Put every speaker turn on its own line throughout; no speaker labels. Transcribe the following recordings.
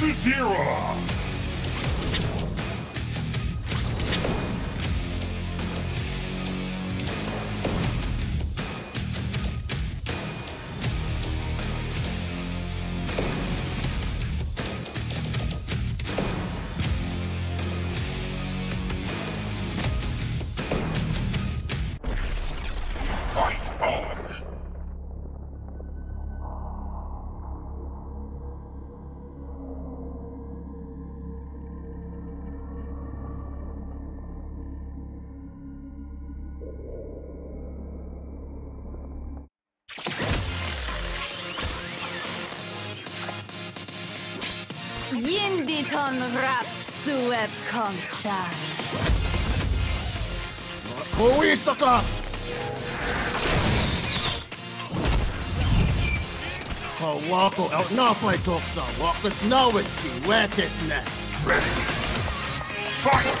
Sadira! Yinditon rap sueb koncha.
Koisaka! Kawako out now fight talks on. Walk us now with you. Where this net?
Ready. Fight!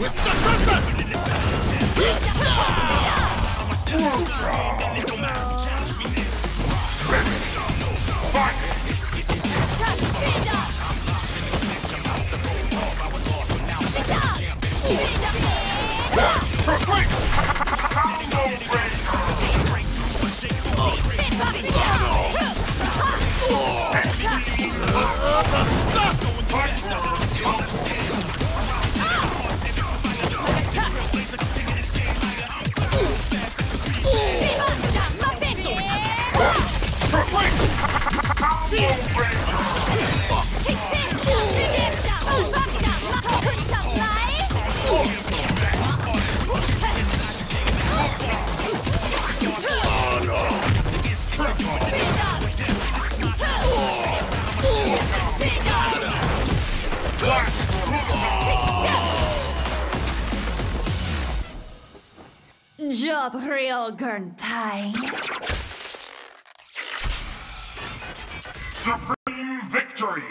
Ultra!
Job real gun pie.
Supreme victory!